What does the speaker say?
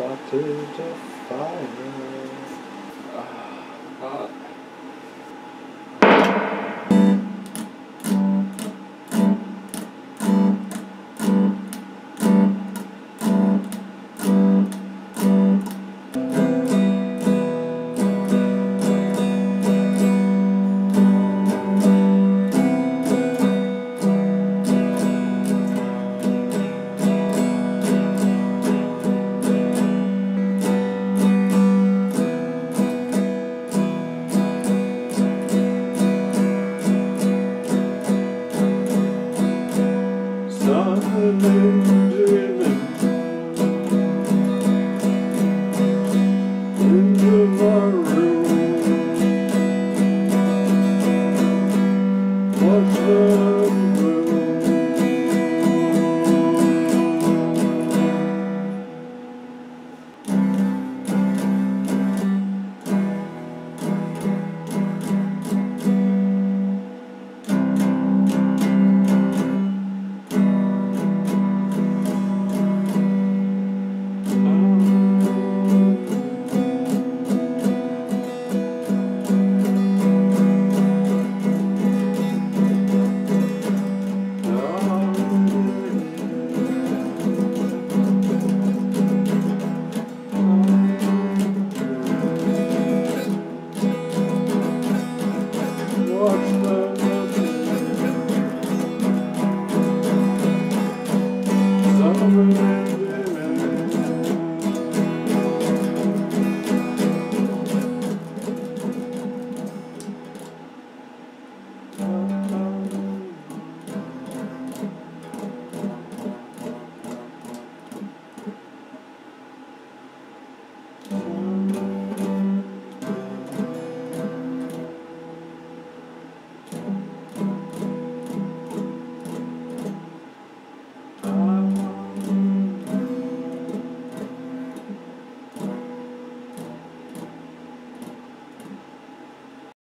started a fire. remember watch the. Summer.